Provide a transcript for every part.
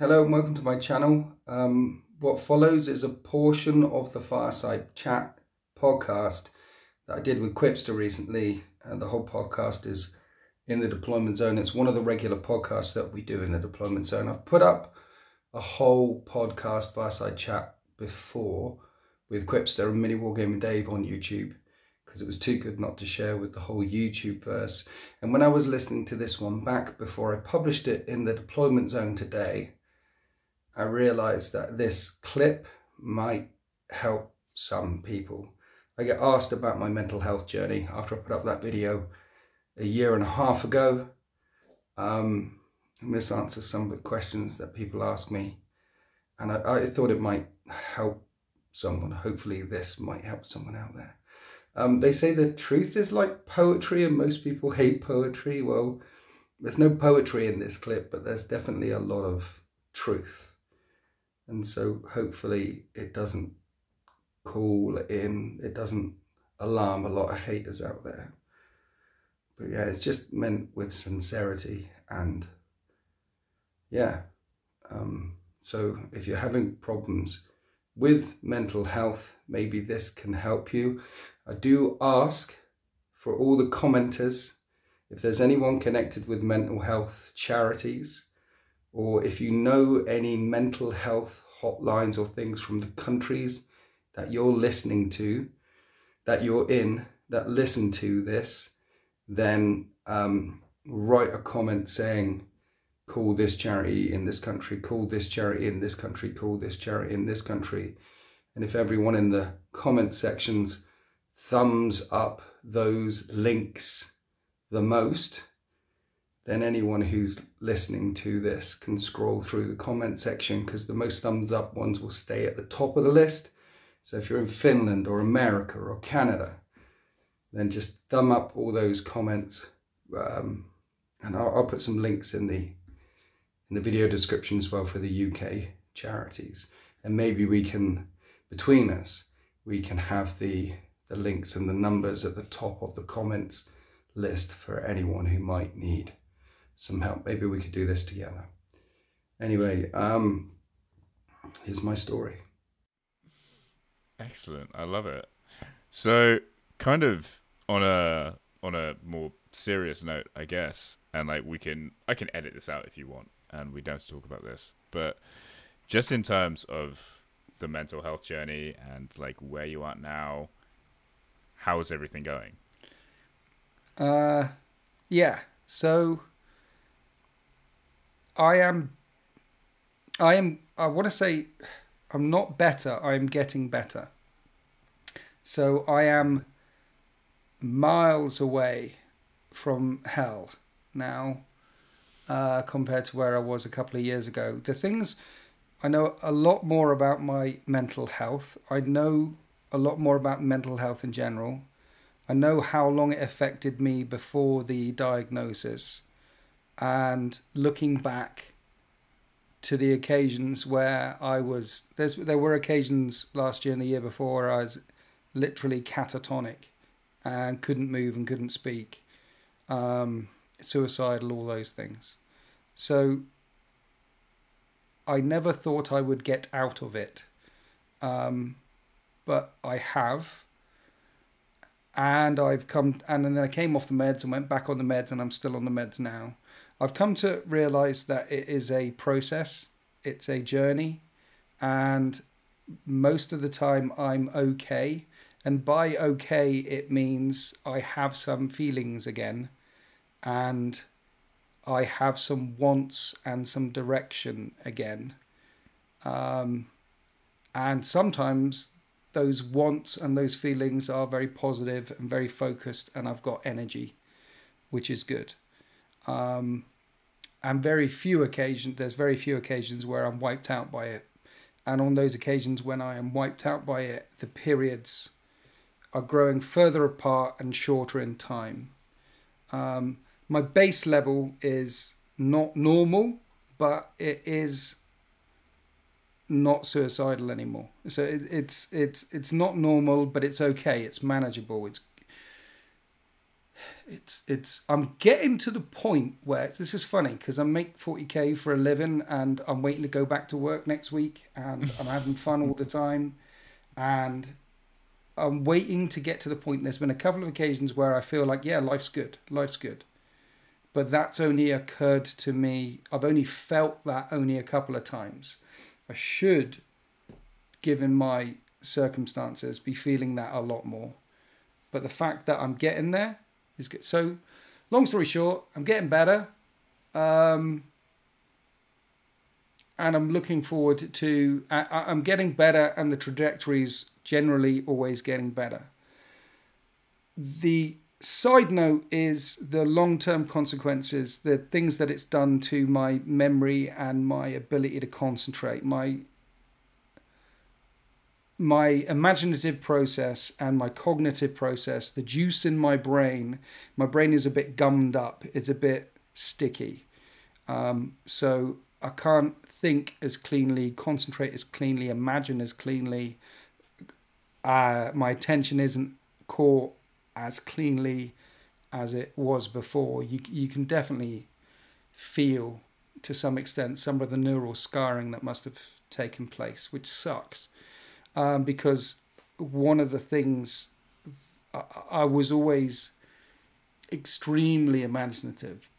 Hello and welcome to my channel. Um, what follows is a portion of the Fireside Chat podcast that I did with Quipster recently. And the whole podcast is in the deployment zone. It's one of the regular podcasts that we do in the deployment zone. I've put up a whole podcast Fireside Chat before with Quipster and Mini Wargaming Dave on YouTube because it was too good not to share with the whole YouTube verse. And when I was listening to this one back before I published it in the deployment zone today, I realized that this clip might help some people. I get asked about my mental health journey after I put up that video a year and a half ago. Um, answers some of the questions that people ask me. And I, I thought it might help someone. Hopefully this might help someone out there. Um, they say the truth is like poetry and most people hate poetry. Well, there's no poetry in this clip, but there's definitely a lot of truth. And so hopefully it doesn't call in, it doesn't alarm a lot of haters out there. But yeah, it's just meant with sincerity and yeah. Um, so if you're having problems with mental health, maybe this can help you. I do ask for all the commenters if there's anyone connected with mental health charities or if you know any mental health hotlines or things from the countries that you're listening to, that you're in, that listen to this, then um, write a comment saying, call this charity in this country, call this charity in this country, call this charity in this country. And if everyone in the comment sections thumbs up those links the most, then anyone who's listening to this can scroll through the comment section because the most thumbs up ones will stay at the top of the list. So if you're in Finland or America or Canada, then just thumb up all those comments um, and I'll, I'll, put some links in the in the video description as well for the UK charities and maybe we can between us we can have the the links and the numbers at the top of the comments list for anyone who might need some help. Maybe we could do this together. Anyway, um, here's my story. Excellent. I love it. So, kind of on a on a more serious note, I guess, and like we can I can edit this out if you want, and we don't have to talk about this, but just in terms of the mental health journey and like where you are now, how is everything going? Uh, yeah. So I am. I am. I want to say, I'm not better. I am getting better. So I am miles away from hell now, uh, compared to where I was a couple of years ago. The things I know a lot more about my mental health. I know a lot more about mental health in general. I know how long it affected me before the diagnosis. And looking back to the occasions where I was, there's, there were occasions last year and the year before I was literally catatonic and couldn't move and couldn't speak, um, suicidal, all those things. So I never thought I would get out of it. Um, but I have. And I've come, and then I came off the meds and went back on the meds, and I'm still on the meds now. I've come to realize that it is a process, it's a journey, and most of the time I'm okay. And by okay, it means I have some feelings again, and I have some wants and some direction again. Um, and sometimes those wants and those feelings are very positive and very focused, and I've got energy, which is good. Um, and very few occasions, there's very few occasions where I'm wiped out by it. And on those occasions when I am wiped out by it, the periods are growing further apart and shorter in time. Um, my base level is not normal, but it is not suicidal anymore. So it, it's it's it's not normal, but it's okay. It's manageable. It's it's it's I'm getting to the point where this is funny because I make 40k for a living and I'm waiting to go back to work next week and I'm having fun all the time. And I'm waiting to get to the point there's been a couple of occasions where I feel like yeah life's good life's good. But that's only occurred to me I've only felt that only a couple of times. I should given my circumstances be feeling that a lot more. But the fact that I'm getting there is good. So, long story short, I'm getting better. Um, and I'm looking forward to. I, I'm getting better, and the trajectory's generally always getting better. The side note is the long term consequences, the things that it's done to my memory and my ability to concentrate, my my imaginative process and my cognitive process, the juice in my brain, my brain is a bit gummed up. It's a bit sticky. Um, so I can't think as cleanly, concentrate as cleanly, imagine as cleanly. Uh, my attention isn't caught as cleanly as it was before. You you can definitely feel to some extent some of the neural scarring that must have taken place, which sucks um, because one of the things I, I was always extremely imaginative.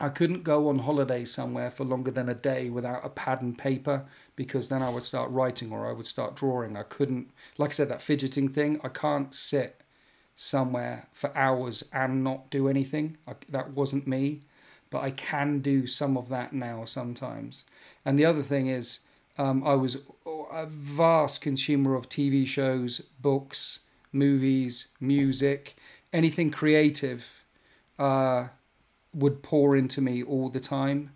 I couldn't go on holiday somewhere for longer than a day without a pad and paper because then I would start writing or I would start drawing. I couldn't, like I said, that fidgeting thing, I can't sit somewhere for hours and not do anything. I, that wasn't me, but I can do some of that now sometimes. And the other thing is, um, I was a vast consumer of TV shows, books, movies, music, anything creative uh, would pour into me all the time.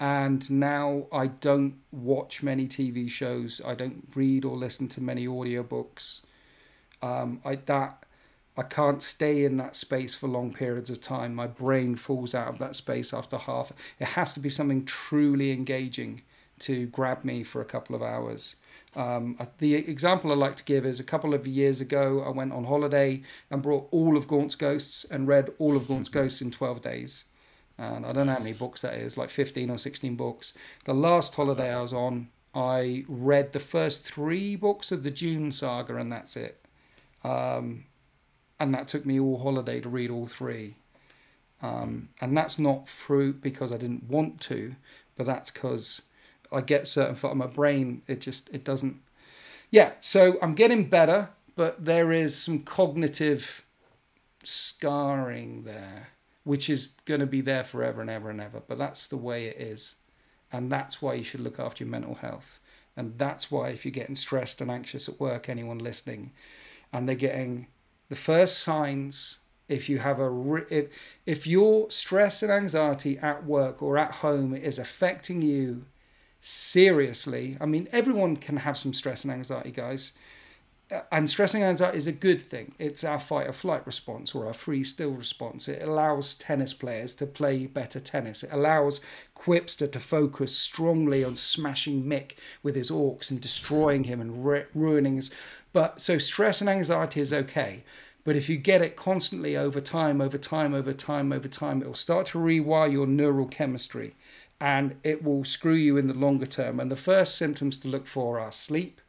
And now I don't watch many TV shows. I don't read or listen to many audiobooks. Um, I that I can't stay in that space for long periods of time. My brain falls out of that space after half. It has to be something truly engaging to grab me for a couple of hours. Um, the example I like to give is a couple of years ago, I went on holiday and brought all of Gaunt's Ghosts and read all of Gaunt's Ghosts in 12 days. And I don't know how many books that is, like 15 or 16 books. The last holiday I was on, I read the first three books of the Dune saga, and that's it. Um, and that took me all holiday to read all three. Um, and that's not fruit because I didn't want to, but that's because I get certain of my brain it just it doesn't. Yeah, so I'm getting better, but there is some cognitive scarring there, which is going to be there forever and ever and ever. But that's the way it is, and that's why you should look after your mental health. And that's why if you're getting stressed and anxious at work, anyone listening, and they're getting the first signs if you have a if, if your stress and anxiety at work or at home is affecting you seriously. I mean, everyone can have some stress and anxiety, guys. Uh, and stress and anxiety is a good thing. It's our fight or flight response or our free still response. It allows tennis players to play better tennis. It allows Quipster to focus strongly on smashing Mick with his orcs and destroying him and ru- ruining his. But so stress and anxiety is okay. But if you get it constantly over time, over time, over time, over time, it will start to rewire your neural chemistry and it will screw you in the longer term. And the first symptoms to look for are sleep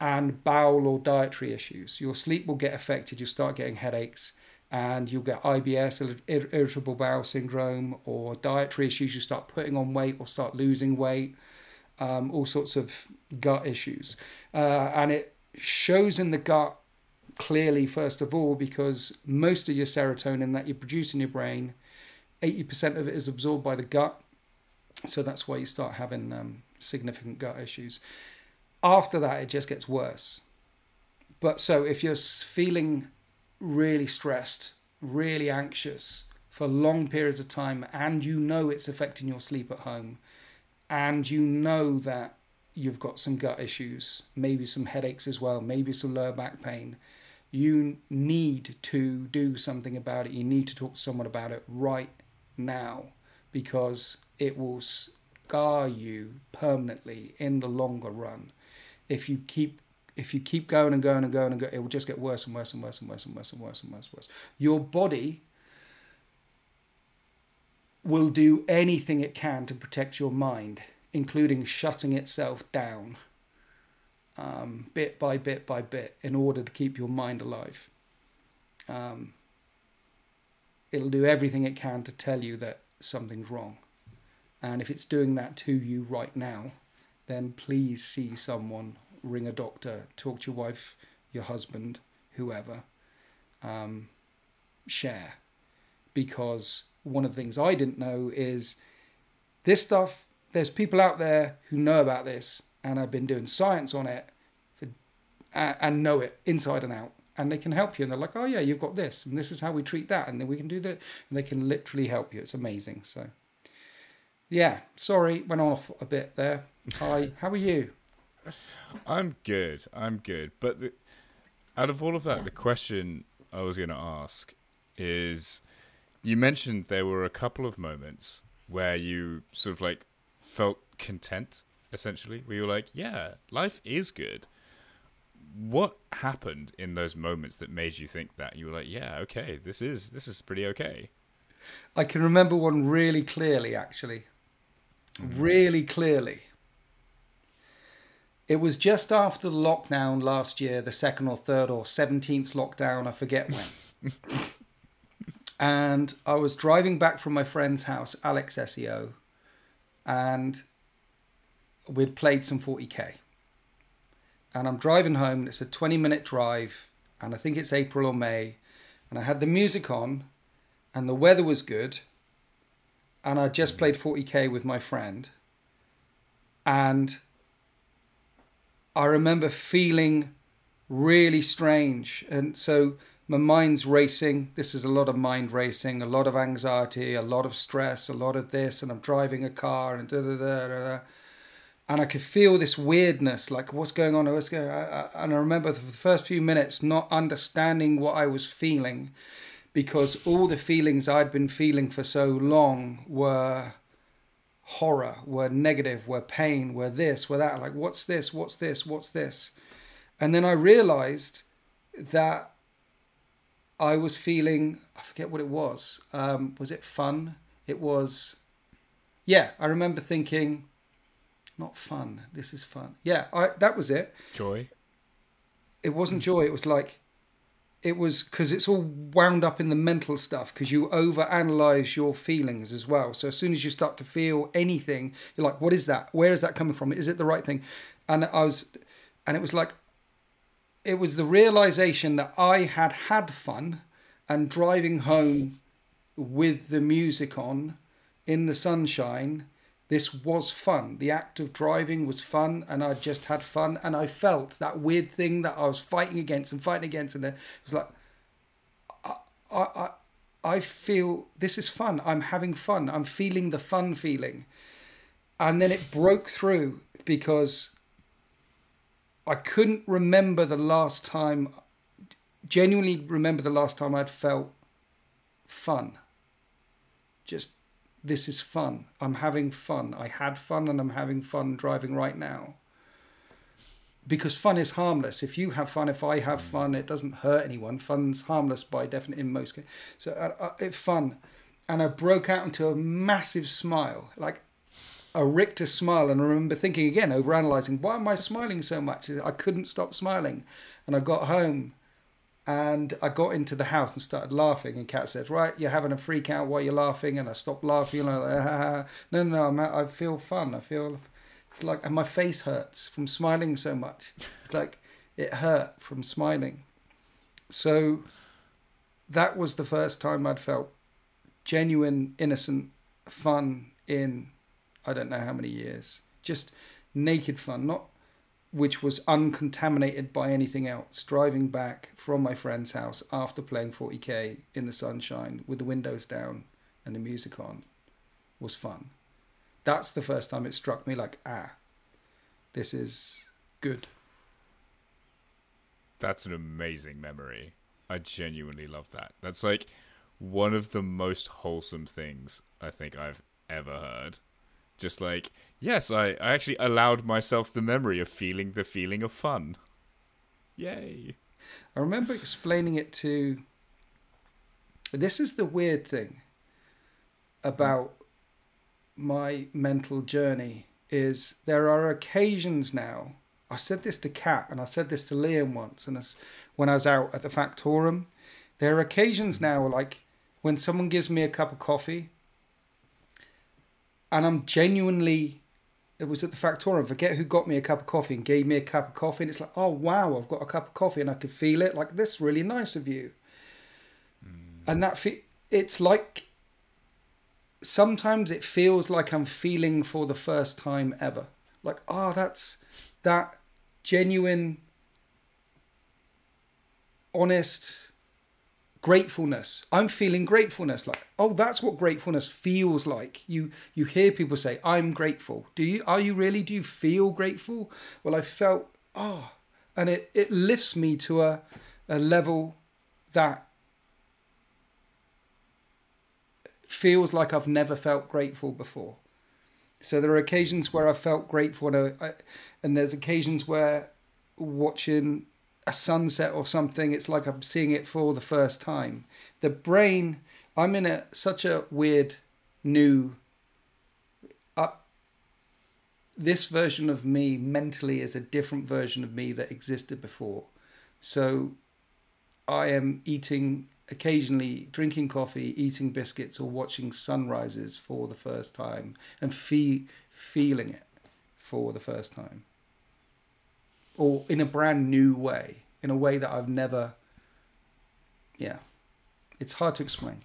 and bowel or dietary issues. Your sleep will get affected, you'll start getting headaches, and you'll get IBS, irritable bowel syndrome, or dietary issues. You start putting on weight or start losing weight, um, all sorts of gut issues. Uh, and it shows in the gut clearly, first of all, because most of your serotonin that you produce in your brain, 80% of it is absorbed by the gut so that's why you start having um, significant gut issues. After that, it just gets worse. But so if you're feeling really stressed, really anxious for long periods of time, and you know it's affecting your sleep at home, and you know that you've got some gut issues, maybe some headaches as well, maybe some lower back pain, you need to do something about it. You need to talk to someone about it right now because it will scar you permanently in the longer run. If you keep if you keep going and going and going and going, it will just get worse and worse and worse and worse and worse and worse and worse and worse. Your body will do anything it can to protect your mind, including shutting itself down um, bit by bit by bit in order to keep your mind alive. Um, it'll do everything it can to tell you that something's wrong. And if it's doing that to you right now, then please see someone, ring a doctor, talk to your wife, your husband, whoever. Um, share. Because one of the things I didn't know is this stuff, there's people out there who know about this and have been doing science on it for, and know it inside and out. And they can help you. And they're like, oh, yeah, you've got this. And this is how we treat that. And then we can do that. And they can literally help you. It's amazing. So, yeah, sorry, went off a bit there. Hi, how are you? I'm good. I'm good. But the, out of all of that, the question I was going to ask is you mentioned there were a couple of moments where you sort of like felt content essentially where you're like yeah life is good what happened in those moments that made you think that? You were like yeah okay this is this is pretty okay. I can remember one really clearly actually. Mm. Really clearly. It was just after the lockdown last year the second or third or 17th lockdown i forget when. And i was driving back from my friend's house alex seo and we'd played some 40k. And I'm driving home, it's a 20 minute drive, and I think it's April or May. And I had the music on, and the weather was good. And I just played 40k with my friend. And I remember feeling really strange. And so my mind's racing. This is a lot of mind racing, a lot of anxiety, a lot of stress, a lot of this. And I'm driving a car and da da da da. da and I could feel this weirdness, like what's going on, what's going on. And I remember for the first few minutes not understanding what I was feeling, because all the feelings I'd been feeling for so long were horror, were negative, were pain, were this, were that. Like, what's this? What's this? What's this? And then I realized that I was feeling, I forget what it was. Um, was it fun? It was, yeah, I remember thinking, not fun. This is fun. Yeah, I, that was it. Joy. It wasn't joy. It was like, it was because it's all wound up in the mental stuff because you overanalyze your feelings as well. So as soon as you start to feel anything, you're like, what is that? Where is that coming from? Is it the right thing? And I was, and it was like, it was the realization that I had had fun and driving home with the music on in the sunshine this was fun. The act of driving was fun, and I just had fun. And I felt that weird thing that I was fighting against and fighting against, and it was like, I, I, I feel this is fun. I'm having fun. I'm feeling the fun feeling, and then it broke through because I couldn't remember the last time. Genuinely remember the last time I'd felt fun. Just this is fun. I'm having fun. I had fun and I'm having fun driving right now. Because fun is harmless. If you have fun, if I have fun, it doesn't hurt anyone. Fun's harmless by definition in most cases. So uh, uh, it's fun. And I broke out into a massive smile, like a Richter smile. And I remember thinking again, overanalyzing, why am I smiling so much? I couldn't stop smiling. And I got home and I got into the house and started laughing. And Kat said, "Right, you're having a freak out while you're laughing." And I stopped laughing. And I'm like, ah, "No, no, no, i I feel fun. I feel it's like and my face hurts from smiling so much. It's like it hurt from smiling." So that was the first time I'd felt genuine, innocent fun in I don't know how many years. Just naked fun, not which was uncontaminated by anything else. Driving back from my friend's house after playing 40k in the sunshine with the windows down and the music on was fun. That's the first time it struck me like, ah, this is good. That's an amazing memory. I genuinely love that. That's like one of the most wholesome things I think I've ever heard. Just like, yes, I, I actually allowed myself the memory of feeling the feeling of fun. Yay. I remember explaining it to. This is the weird thing. about my mental journey is there are occasions now. I said this to Kat and I said this to Liam once, and as, when I was out at the Factorum. There are occasions now, like when someone gives me a cup of coffee, and I'm genuinely. It was at the Factorum. Forget who got me a cup of coffee and gave me a cup of coffee, and it's like, oh wow, I've got a cup of coffee, and I could feel it. Like this, really nice of you. Mm. And that fe- it's like sometimes it feels like I'm feeling for the first time ever. Like, oh, that's that genuine, honest gratefulness. I'm feeling gratefulness. Like, oh, that's what gratefulness feels like. You you hear people say, I'm grateful. Do you are you really? Do you feel grateful? Well, I felt, oh, and it, it lifts me to a a level that feels like I've never felt grateful before. So there are occasions where I felt grateful, and, I, and there's occasions where watching a sunset or something, it's like I'm seeing it for the first time. The brain, I'm in a such a weird new. Uh, this version of me mentally is a different version of me that existed before. So I am eating occasionally drinking coffee, eating biscuits, or watching sunrises for the first time and fee- feeling it for the first time. Or in a brand new way, in a way that I've never. Yeah. It's hard to explain.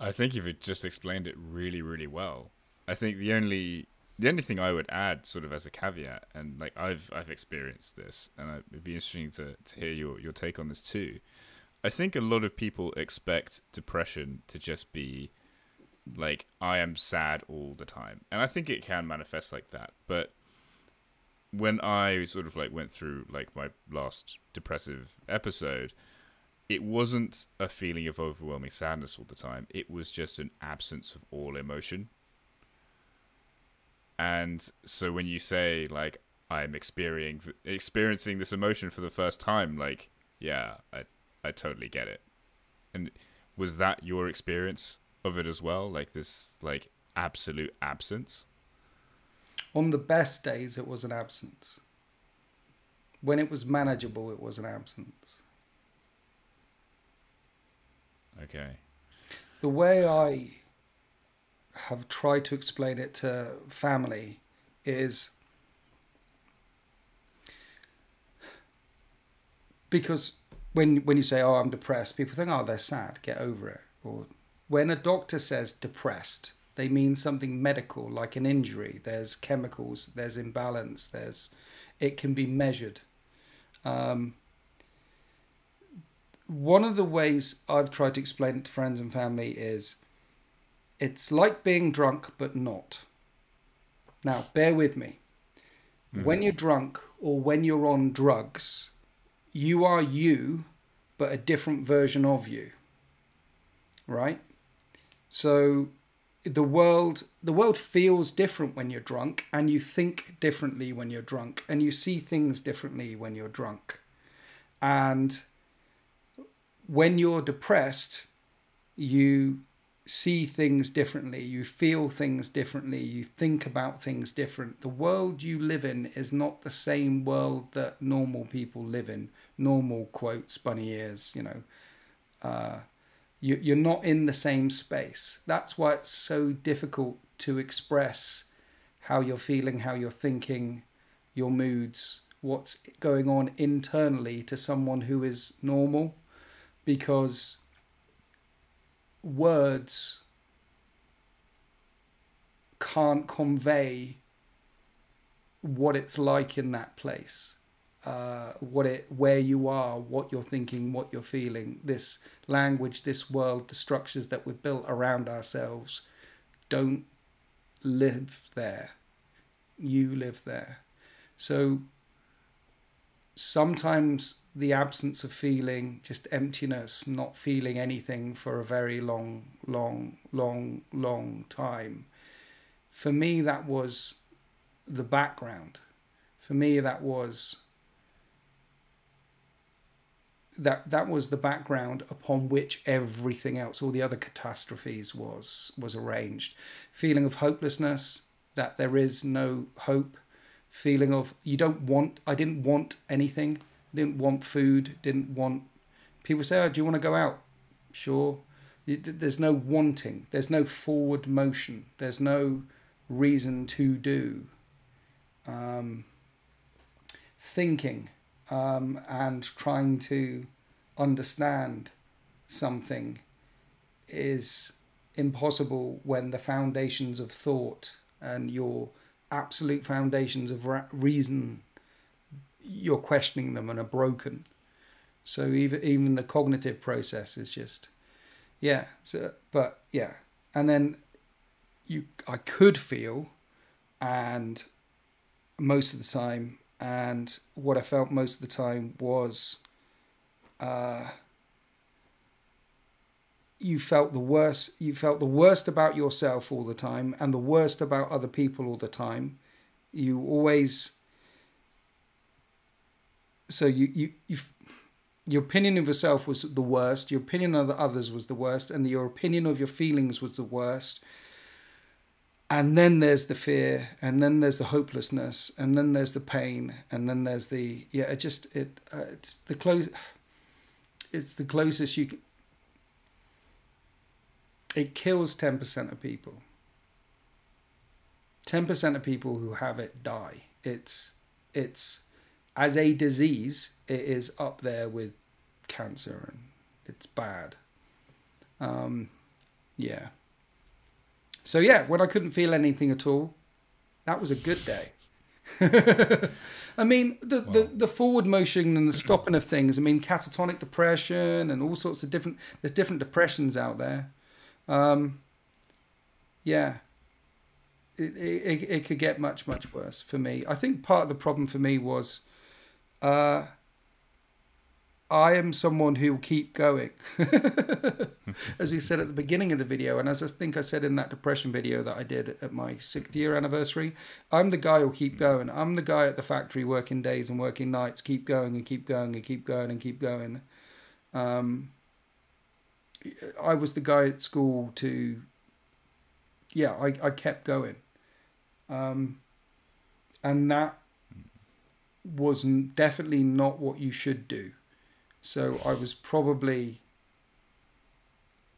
I think you've just explained it really, really well. I think the only the only thing I would add, sort of as a caveat, and like I've I've experienced this, and it'd be interesting to, to hear your, your take on this too, I think a lot of people expect depression to just be like I am sad all the time. And I think it can manifest like that. But when I sort of like went through like my last depressive episode, it wasn't a feeling of overwhelming sadness all the time. It was just an absence of all emotion. And so when you say like I'm experiencing experiencing this emotion for the first time, like yeah, I I totally get it. And was that your experience of it as well? Like this, like absolute absence. On the best days, it was an absence. When it was manageable, it was an absence. Okay. The way I have tried to explain it to family is because when when you say, "Oh, I'm depressed," people think, "Oh, they're sad. Get over it." Or when a doctor says depressed, they mean something medical, like an injury. There's chemicals. There's imbalance. There's it can be measured. Um, one of the ways I've tried to explain it to friends and family is it's like being drunk but not. Now, bear with me. Mm-hmm. When you're drunk or when you're on drugs, you are you, but a different version of you. Right? So the world the world feels different when you're drunk and you think differently when you're drunk and you see things differently when you're drunk. And when you're depressed, you see things differently, you feel things differently, you think about things different. The world you live in is not the same world that normal people live in. Normal quotes, bunny ears, you know. Uh, you, you're not in the same space. That's why it's so difficult to express how you're feeling, how you're thinking, your moods, what's going on internally to someone who is normal because words can't convey what it's like in that place uh, what it where you are what you're thinking what you're feeling this language this world the structures that we've built around ourselves don't live there you live there so sometimes the absence of feeling, just emptiness, not feeling anything for a very long, long, long, long time. For me, that was the background. For me, that was that that was the background upon which everything else, all the other catastrophes, was was arranged. Feeling of hopelessness, that there is no hope. Feeling of you don't want. I didn't want anything. Didn't want food. Didn't want. People say, "Oh, do you want to go out?" Sure. There's no wanting. There's no forward motion. There's no reason to do. Um, thinking um, and trying to understand something is impossible when the foundations of thought and your absolute foundations of reason you're questioning them and are broken. So even even the cognitive process is just yeah so but yeah. And then you i could feel and most of the time and what I felt most of the time was uh, you felt the worst you felt the worst about yourself all the time and the worst about other people all the time. You always so you you you your opinion of yourself was the worst your opinion of the others was the worst and your opinion of your feelings was the worst and then there's the fear and then there's the hopelessness and then there's the pain and then there's the yeah it just it uh, it's the close it's the closest you can it kills 10% of people. 10% of people who have it die. It's it's as a disease it is up there with cancer and it's bad. Um yeah so yeah, when I couldn't feel anything at all, that was a good day. I mean, the, wow. the, the forward motion and the stopping of things. I mean, catatonic depression and all sorts of different. There's different depressions out there. Um, yeah, it, it it could get much much worse for me. I think part of the problem for me was, uh, I am someone who will keep going, as we said at the beginning of the video, and as I think I said in that depression video that I did at my sixth year anniversary, I'm the guy who'll keep mm. going. I'm the guy at the factory working days and working nights, keep going and keep going and keep going and keep going. Um, I was the guy at school to, yeah, I, I kept going. Um, and that was definitely not what you should do so I was probably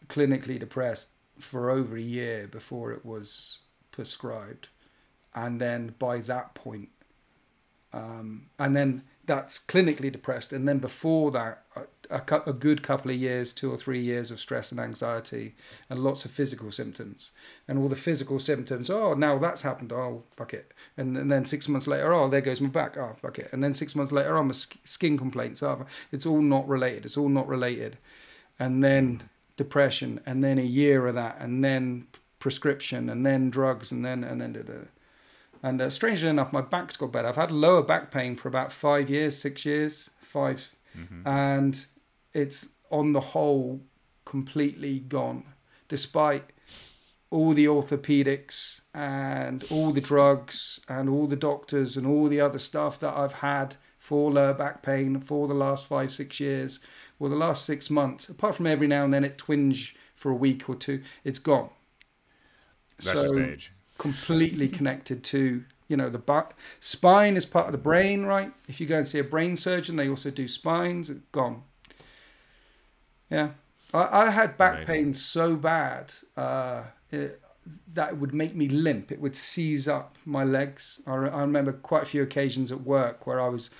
clinically depressed for over a year before it was prescribed. And then by that point, um, and then that's clinically depressed. And then before that, a, a, good couple of years, two or three years of stress and anxiety, and lots of physical symptoms. And all the physical symptoms, oh, now that's happened, oh, fuck it. And, and then six months later, oh, there goes my back, oh, fuck it. And then six months later, oh, my skin complaints, oh, it's all not related, it's all not related. And then depression, and then a year of that, and then prescription, and then drugs, and then, and then, da, da. And uh, strangely enough, my back's got better. I've had lower back pain for about five years, six years, 5 mm-hmm. and it's on the whole completely gone, despite all the orthopedics and all the drugs and all the doctors and all the other stuff that I've had for lower back pain for the last five, six years, well, the last six months, apart from every now and then it twinge for a week or two, it's gone. That's so, age. Completely connected to you know the back spine is part of the brain right if you go and see a brain surgeon they also do spines gone yeah, I, I had back Amazing. pain so bad uh, it, that would make me limp. It would seize up my legs. I, re- I remember quite a few occasions at work where I was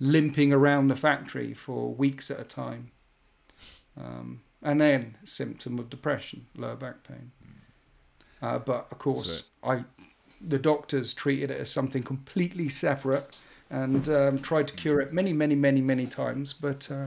limping around the factory for weeks at a time. Um, and then symptom of depression, lower back pain. Uh, but of course, so, I the doctors treated it as something completely separate and um, tried to cure it many, many, many, many times. But uh,